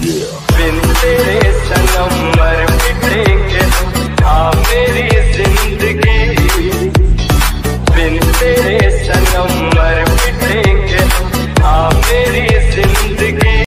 बिन मर मिटेंगे। मेरी ज़िंदगी। बिन तेरे